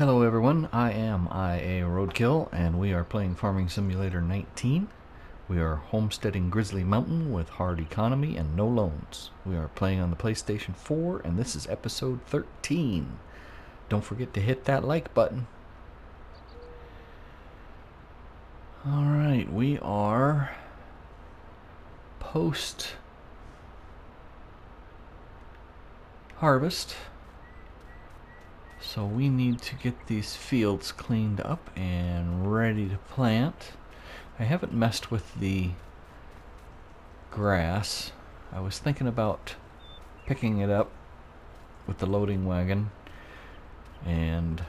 Hello everyone, I am IA Roadkill and we are playing Farming Simulator 19. We are homesteading Grizzly Mountain with hard economy and no loans. We are playing on the PlayStation 4 and this is episode 13. Don't forget to hit that like button. Alright, we are post harvest. So we need to get these fields cleaned up and ready to plant. I haven't messed with the grass. I was thinking about picking it up with the loading wagon and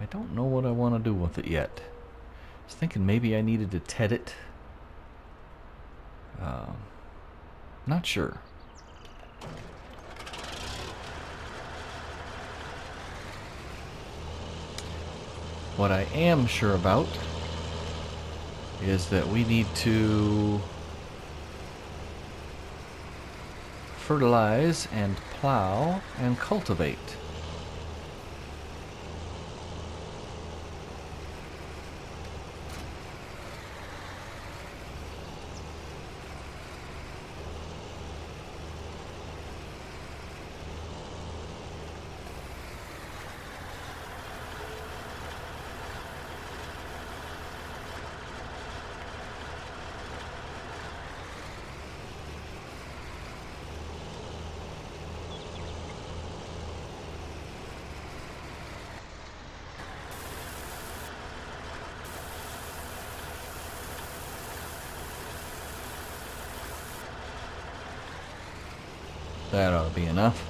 I don't know what I want to do with it yet. I was thinking maybe I needed to ted it. Uh, not sure. What I am sure about is that we need to fertilize and plow and cultivate. That ought to be enough.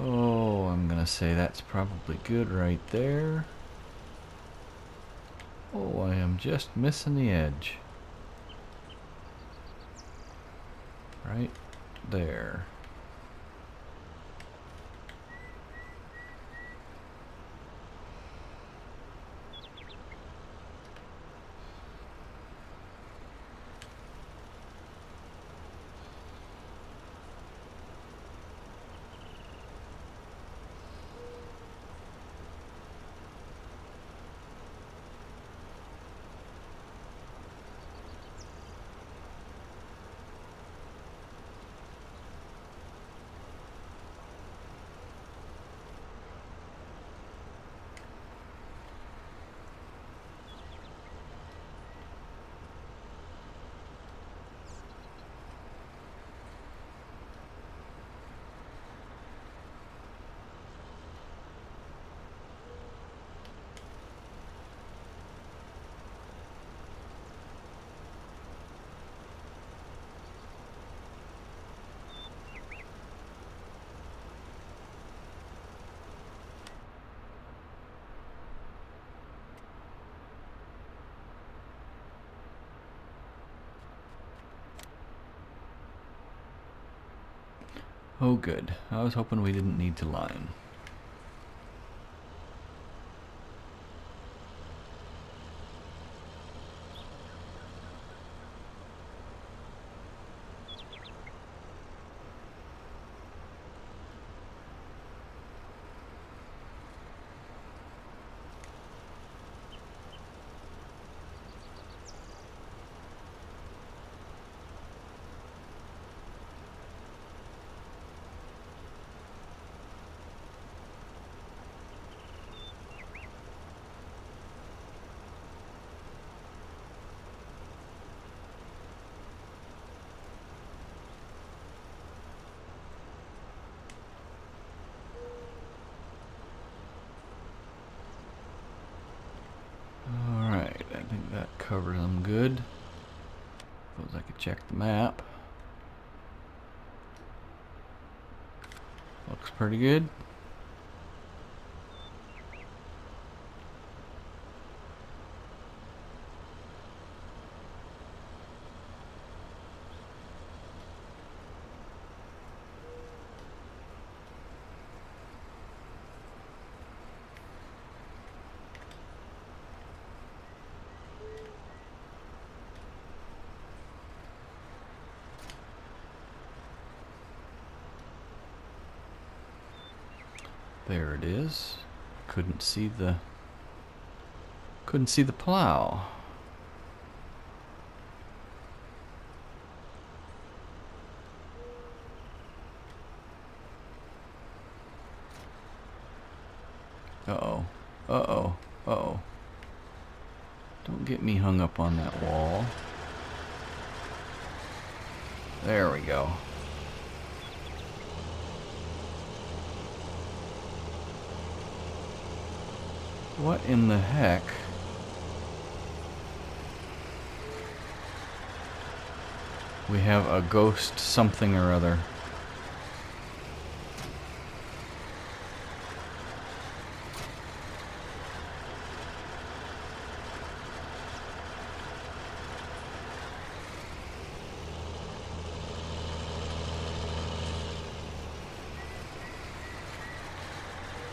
Oh, I'm going to say that's probably good right there. Oh, I am just missing the edge. Right there. Oh good. I was hoping we didn't need to line. Alright, I covers them good. Suppose I could check the map. Looks pretty good. There it is. Couldn't see the couldn't see the plow. Uh-oh. Uh-oh. Uh-oh. Don't get me hung up on that wall. There we go. What in the heck? We have a ghost something or other.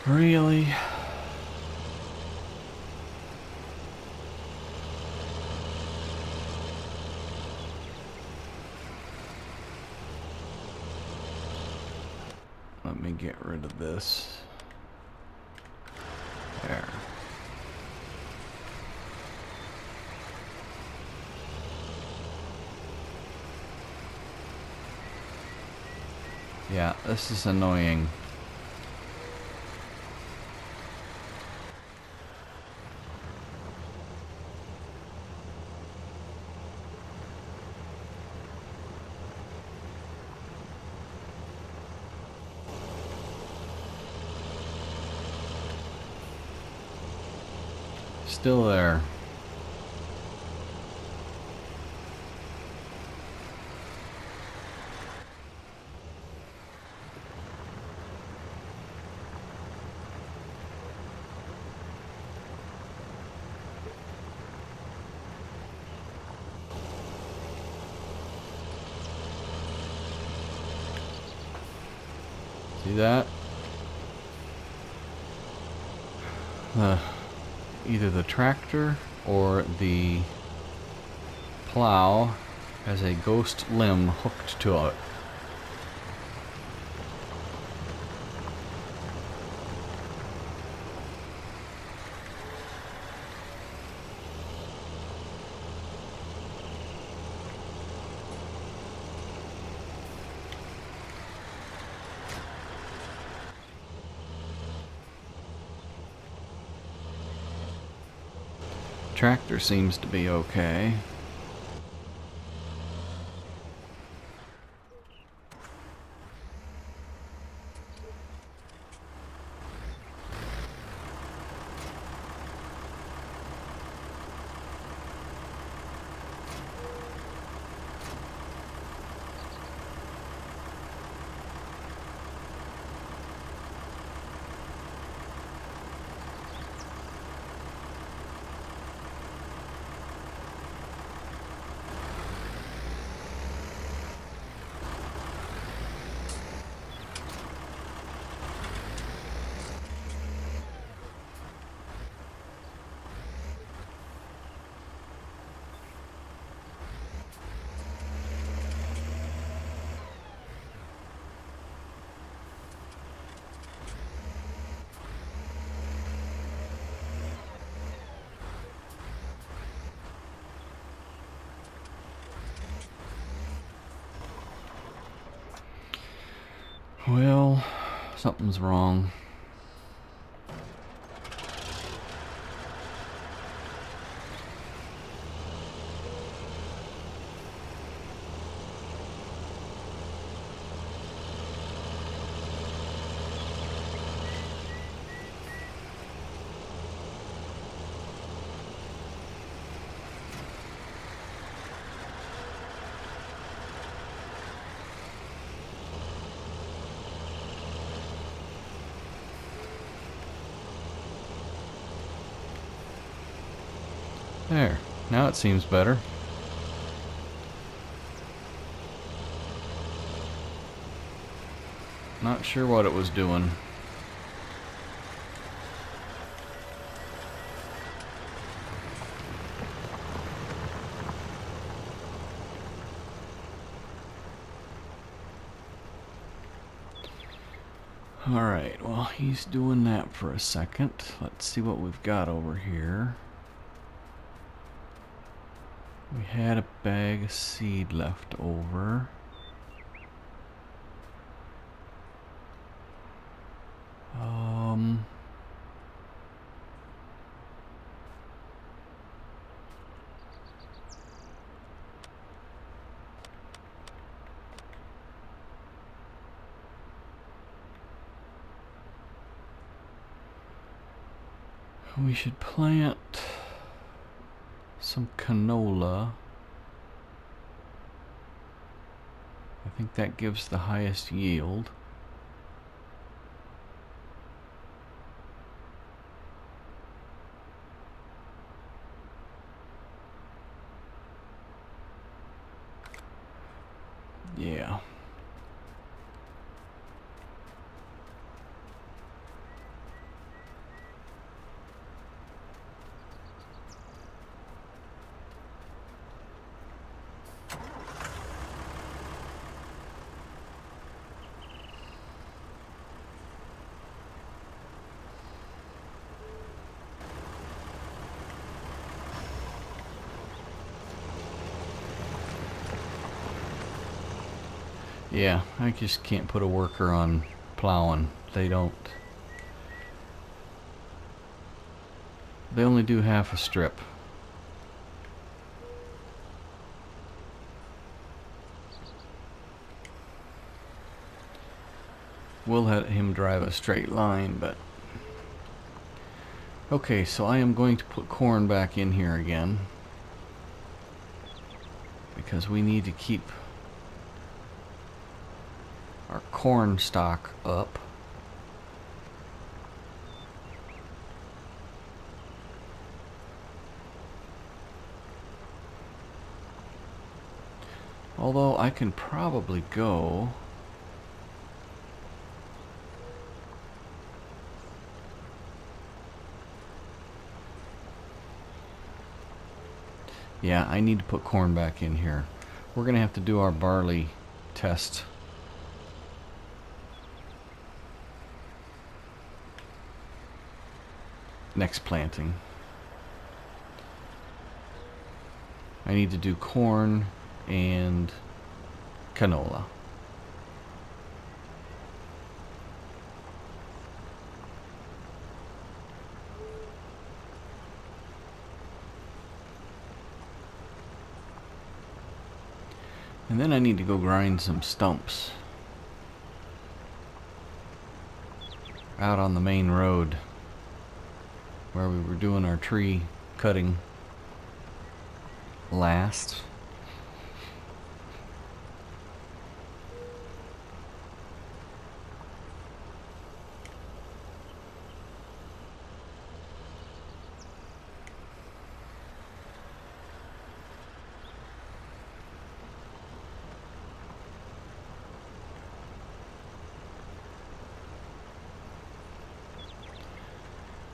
Really? Let me this. There. Yeah, this is annoying. Still there. That? Uh, either the tractor or the plow has a ghost limb hooked to it. Tractor seems to be okay. Well, something's wrong. There. Seems better. Not sure what it was doing. Alright, well, he's doing that for a second. Let's see what we've got over here. We had a bag of seed left over. Um... We should plant some canola. I think that gives the highest yield. Yeah. Yeah, I just can't put a worker on plowing. They don't. They only do half a strip. We'll let him drive a straight line, but... Okay, so I am going to put corn back in here again. Because we need to keep our corn stock up. Although I can probably go Yeah, I need to put corn back in here. We're going to have to do our barley test next planting. I need to do corn and canola. And then I need to go grind some stumps out on the main road where we were doing our tree cutting last.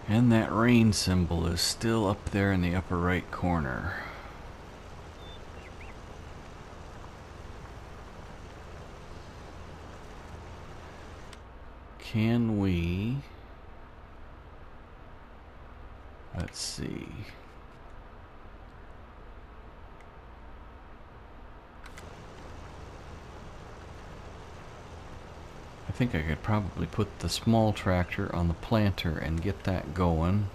And rain symbol is still up there in the upper right corner. Can we... Let's see... I think I could probably put the small tractor on the planter and get that going.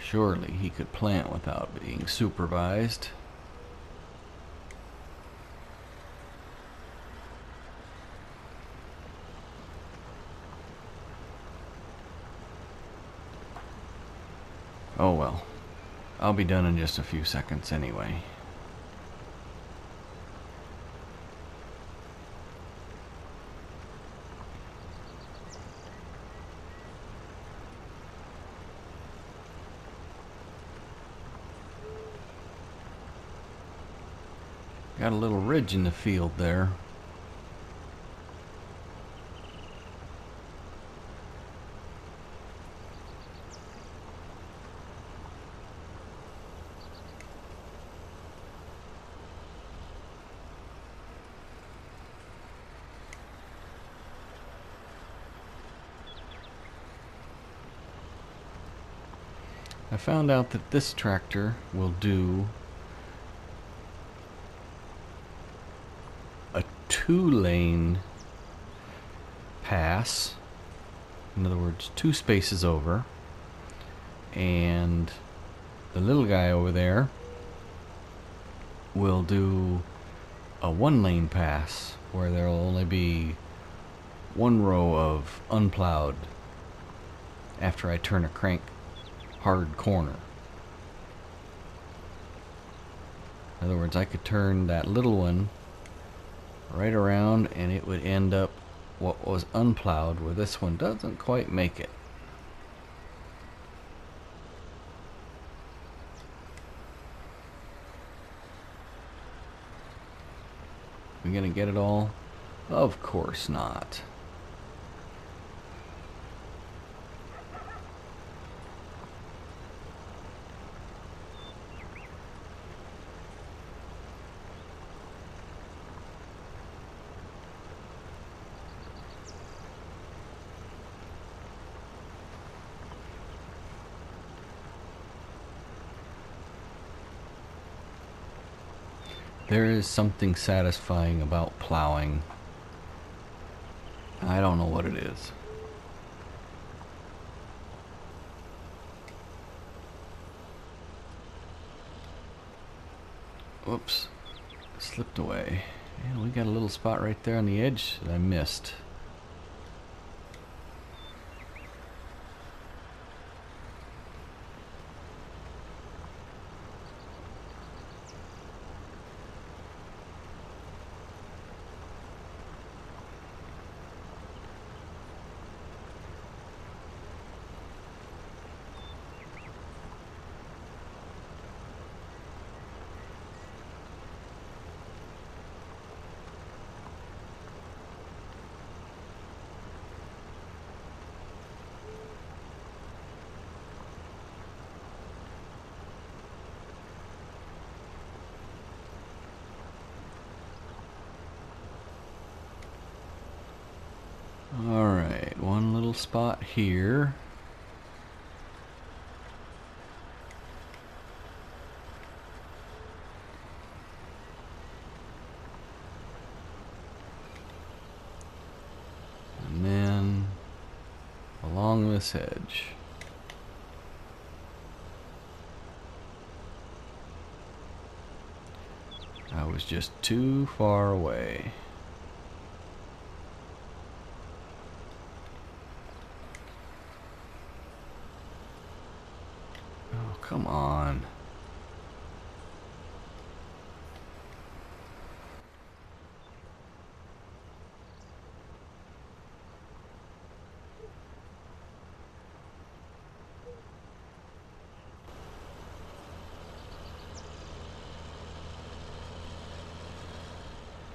Surely he could plant without being supervised. Oh well. I'll be done in just a few seconds anyway. ridge in the field there. I found out that this tractor will do two lane pass. In other words, two spaces over. And the little guy over there will do a one lane pass where there will only be one row of unplowed after I turn a crank hard corner. In other words, I could turn that little one right around and it would end up what was unplowed where this one doesn't quite make it. We gonna get it all? Of course not. There is something satisfying about plowing. I don't know what it is. Whoops. Slipped away. And we got a little spot right there on the edge that I missed. Alright, one little spot here. And then along this edge. I was just too far away. Oh, come on.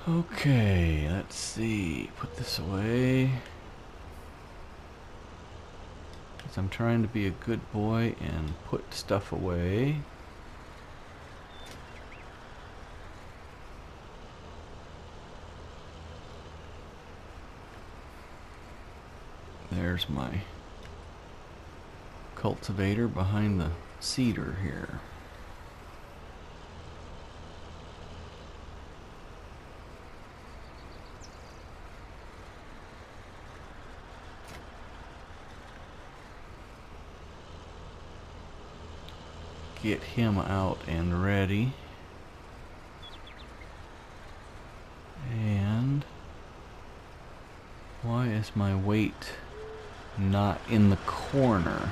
Okay, let's see. Put this away. 'Cause I'm trying to be a good boy and put stuff away. There's my cultivator behind the cedar here. Get him out and ready. And why is my weight not in the corner?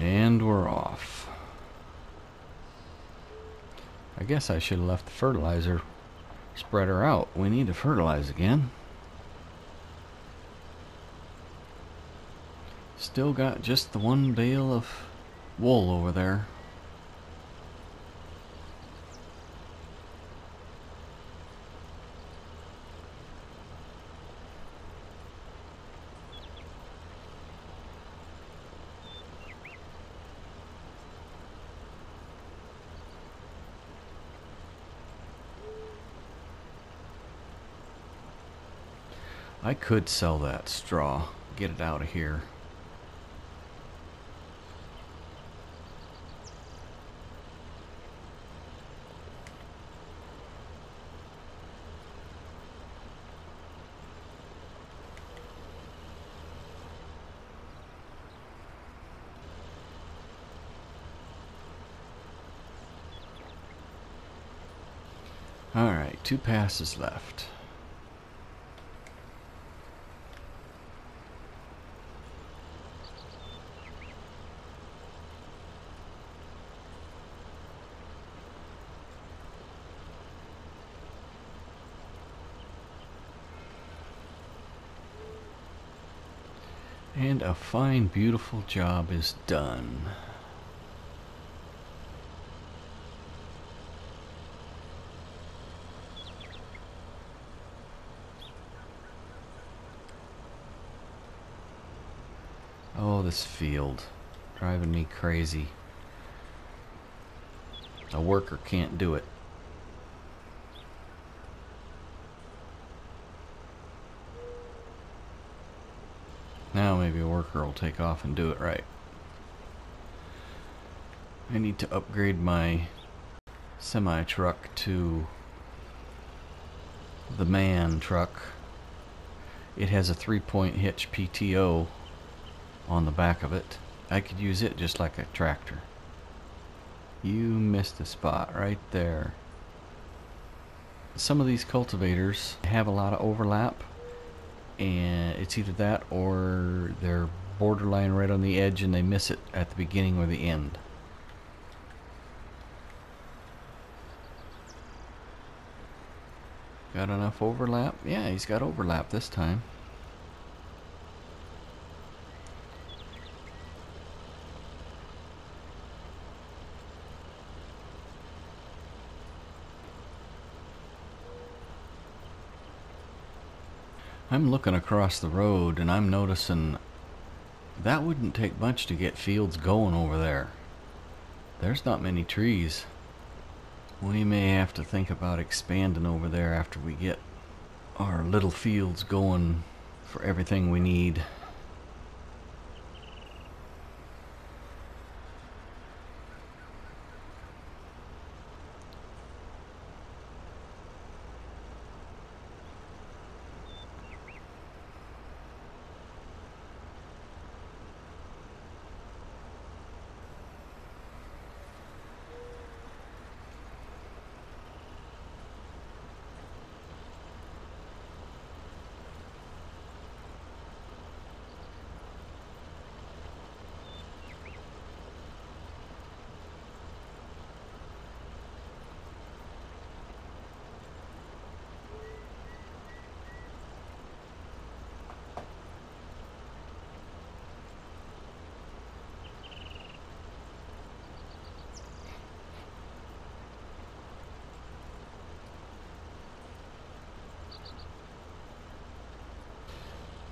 And we're off. I guess I should have left the fertilizer spreader out. We need to fertilize again. Still got just the one bale of wool over there. Could sell that straw, get it out of here. Alright, two passes left. And a fine, beautiful job is done. Oh, this field. Driving me crazy. A worker can't do it. Now maybe a worker will take off and do it right. I need to upgrade my semi truck to the man truck. It has a three point hitch PTO on the back of it. I could use it just like a tractor. You missed a spot right there. Some of these cultivators have a lot of overlap and it's either that or they're borderline right on the edge and they miss it at the beginning or the end. Got enough overlap? Yeah, he's got overlap this time. I'm looking across the road and I'm noticing that wouldn't take much to get fields going over there. There's not many trees. We may have to think about expanding over there after we get our little fields going for everything we need.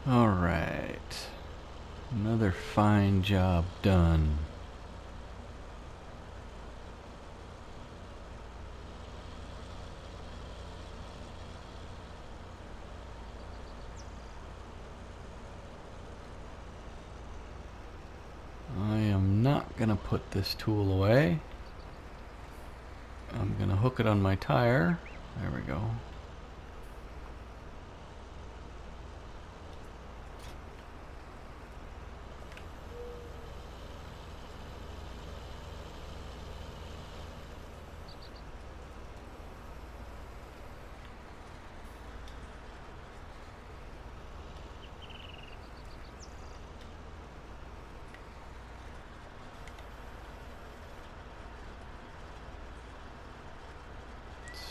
All right. Another fine job done. I am not going to put this tool away. I'm going to hook it on my tire. There we go.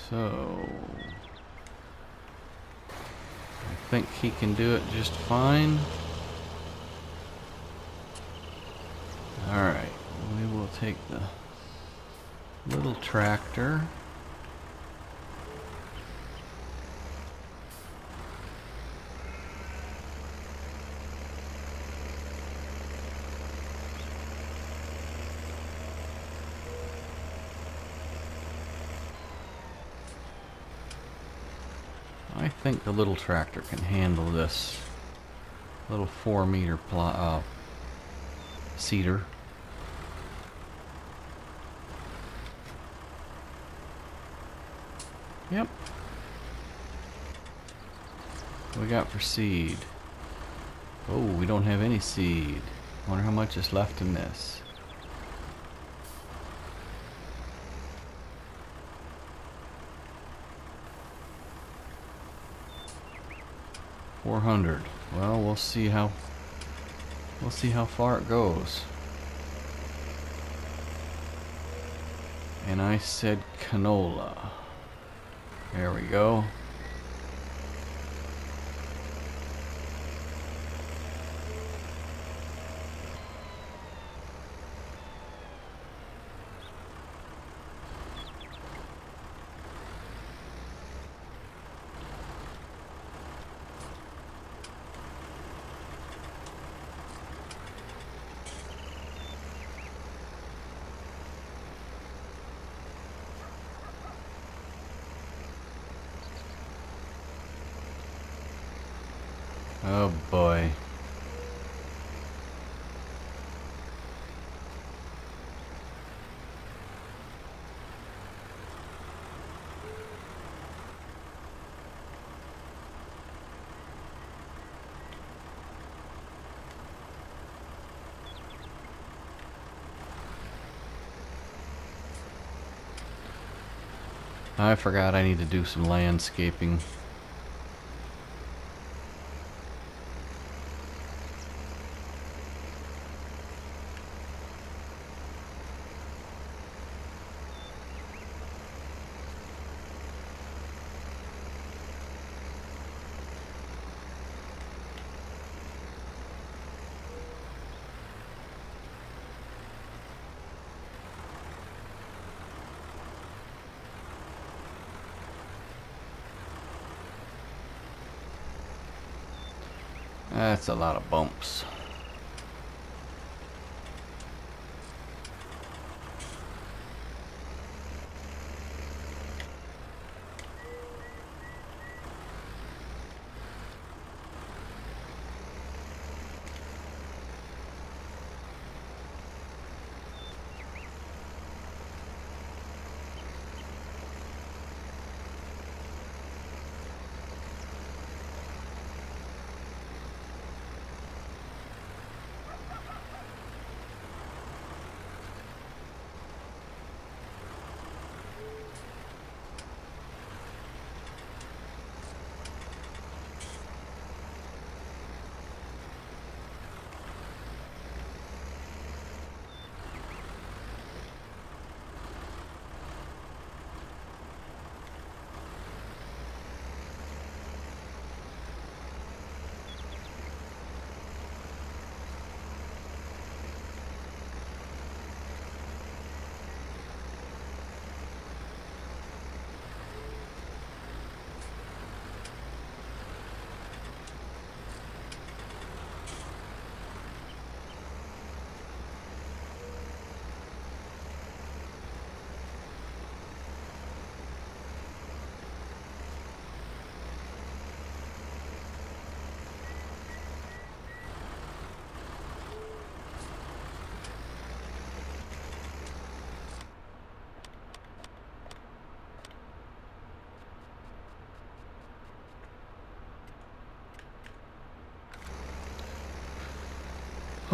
So, think he can do it just fine. Alright, we will take the little tractor. I think the little tractor can handle this little four meter uh, seeder. Yep. What we got for seed? Oh, we don't have any seed. Wonder how much is left in this. Four hundred. Well, we'll see how we'll see how far it goes. And I said canola. There we go. Oh boy. I forgot I need to do some landscaping. That's a lot of bumps.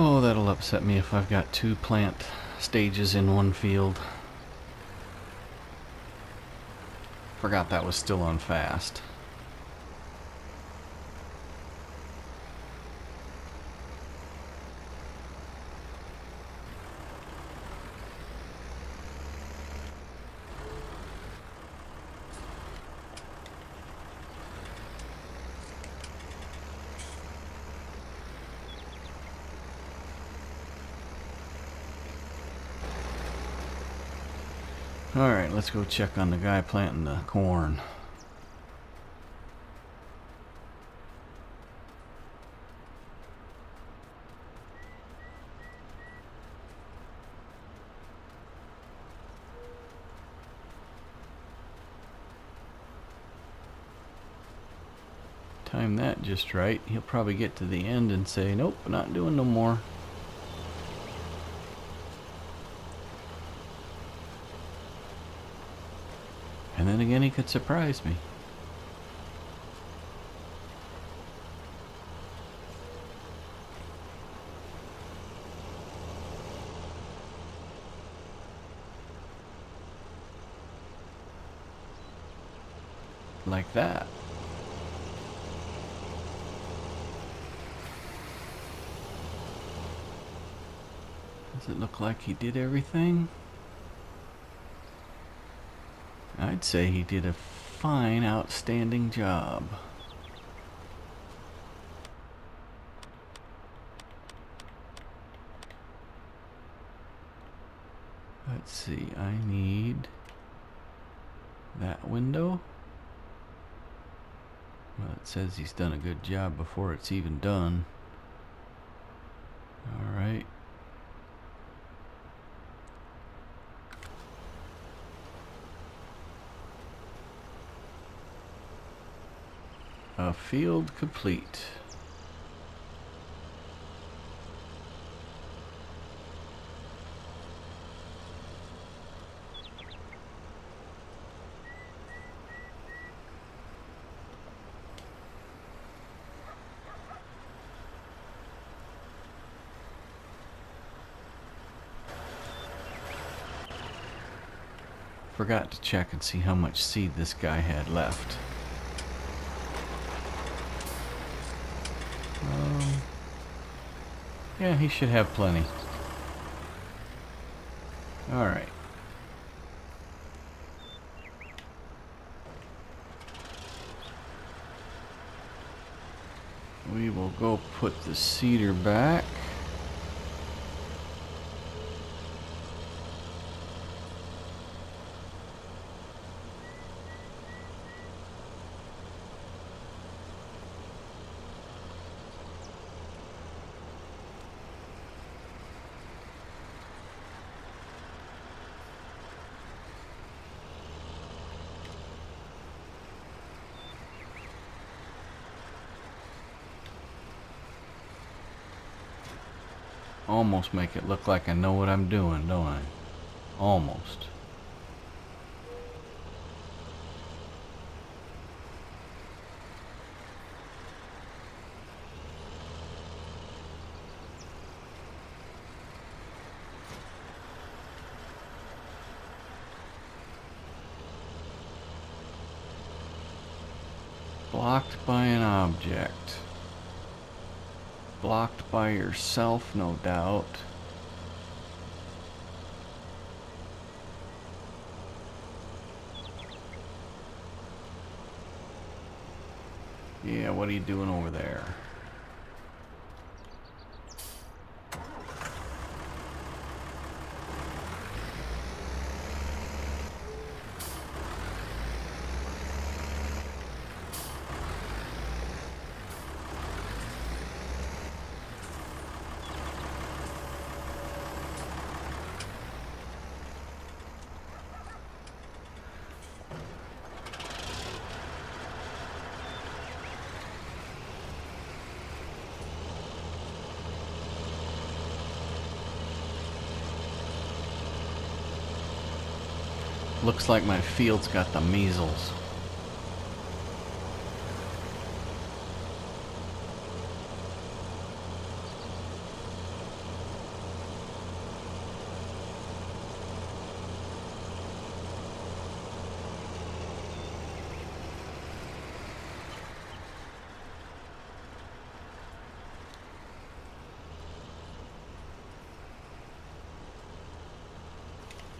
Oh, that'll upset me if I've got two plant stages in one field. Forgot that was still on fast. Alright, let's go check on the guy planting the corn. Time that just right. He'll probably get to the end and say, nope, not doing no more. And then again, he could surprise me. Like that. Does it look like he did everything? I'd say he did a fine, outstanding job. Let's see, I need that window. Well, it says he's done a good job before it's even done. Alright. A field complete. Forgot to check and see how much seed this guy had left. Um, yeah, he should have plenty. Alright. We will go put the seeder back. Almost make it look like I know what I'm doing, don't I? Almost. By yourself, no doubt. Yeah, what are you doing over there? Like my field's got the measles.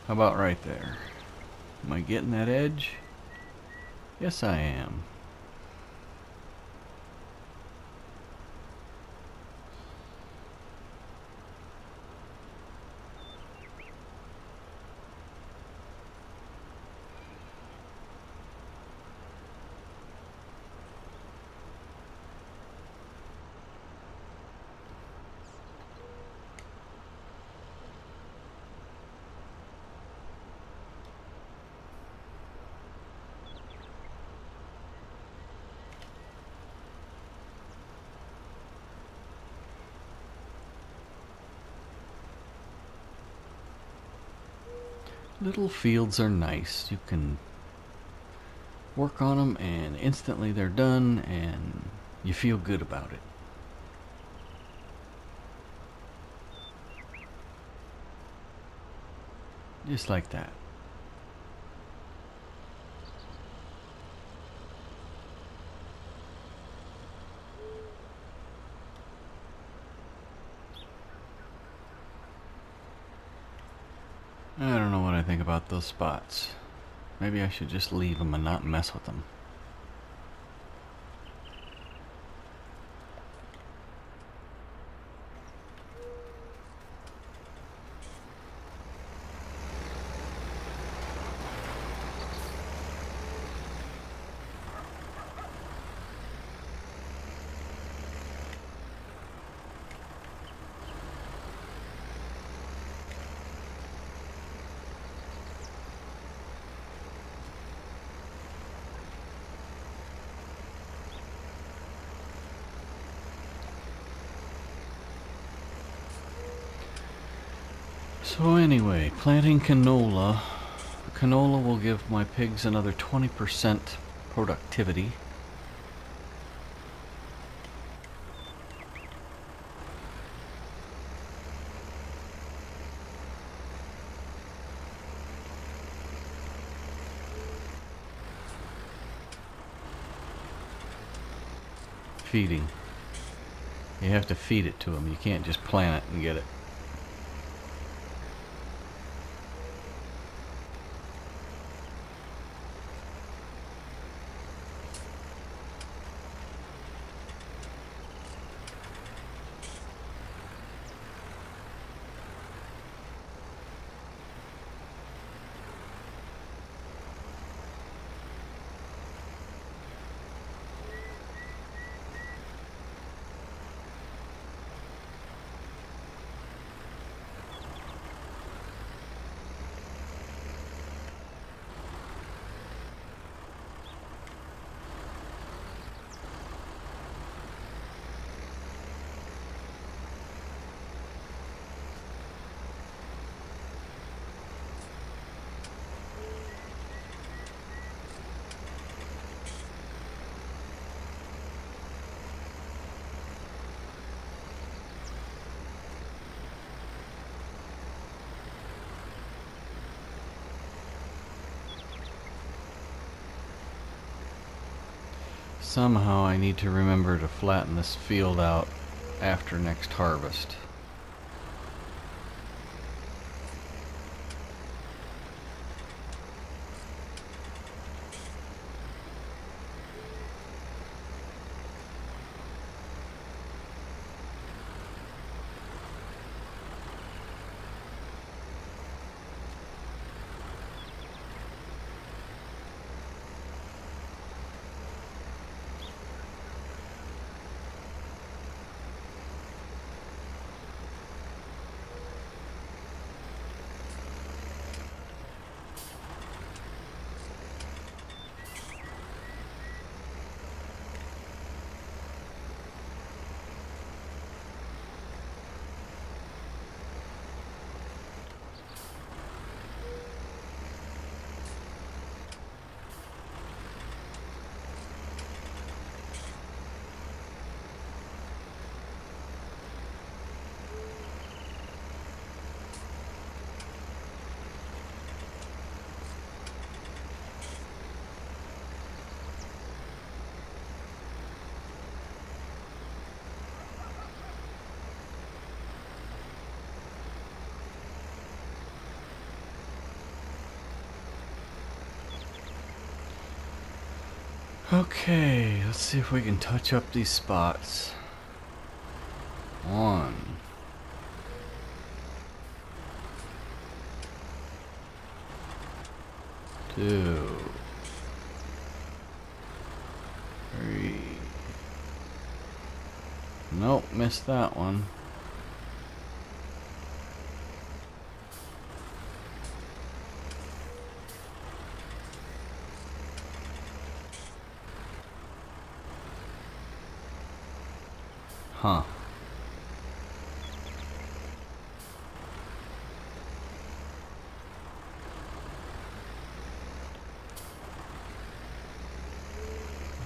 How about right there? Am I getting that edge? Yes, I am. Little fields are nice. You can work on them and instantly they're done and you feel good about it. Just like that. I don't know what I think about those spots. Maybe I should just leave them and not mess with them. So anyway, planting canola. Canola will give my pigs another 20% productivity. Feeding. You have to feed it to them. You can't just plant it and get it. Somehow I need to remember to flatten this field out after next harvest. Okay, let's see if we can touch up these spots. One. Two. Three. Nope, missed that one.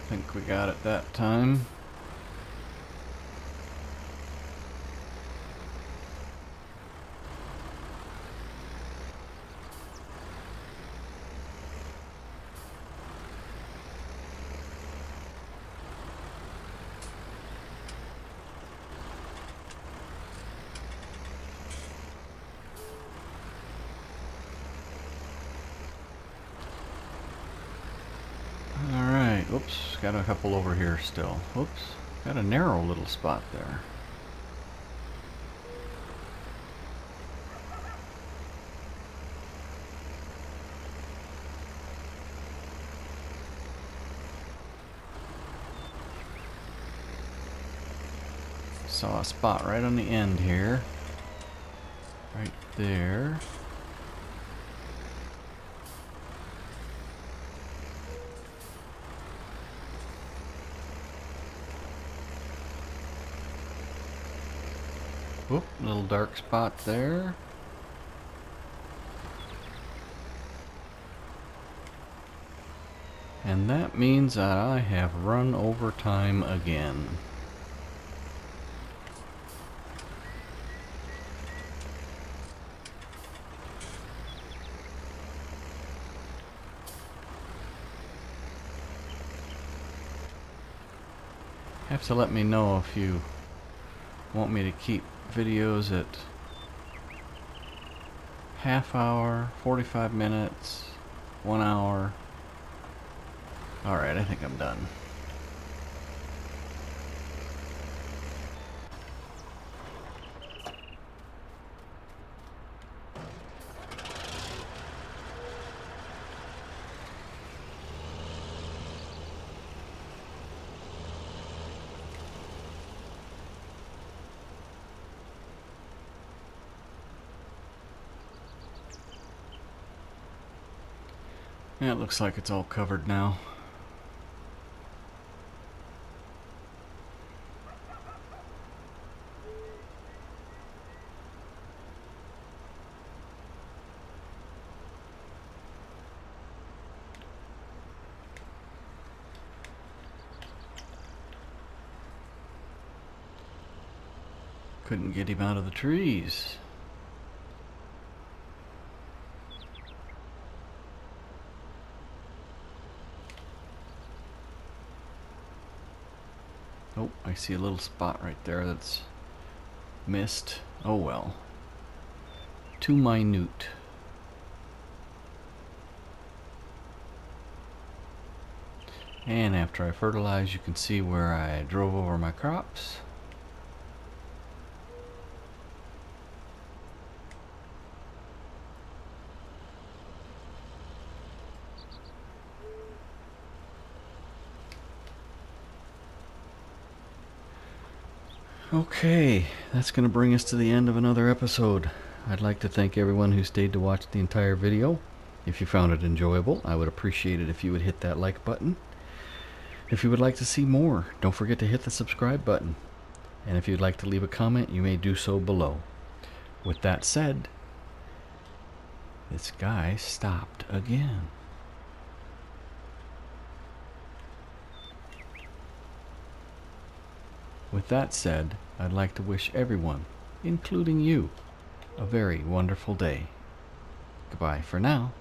Think we got it that time. Alright, oops, got a couple over here still. Oops, got a narrow little spot there. Saw a spot right on the end here. Right there. Whoop, little dark spot there. And that means that I have run over time again. Have to let me know if you want me to keep videos at half hour, 45 minutes, one hour. Alright, I think I'm done. Looks like it's all covered now. Couldn't get him out of the trees. Oh, I see a little spot right there that's missed. Oh well. Too minute. And after I fertilize, you can see where I drove over my crops. Okay, that's going to bring us to the end of another episode. I'd like to thank everyone who stayed to watch the entire video. If you found it enjoyable, I would appreciate it if you would hit that like button. If you would like to see more, don't forget to hit the subscribe button. And if you'd like to leave a comment, you may do so below. With that said, this guy stopped again. With that said, I'd like to wish everyone, including you, a very wonderful day. Goodbye for now.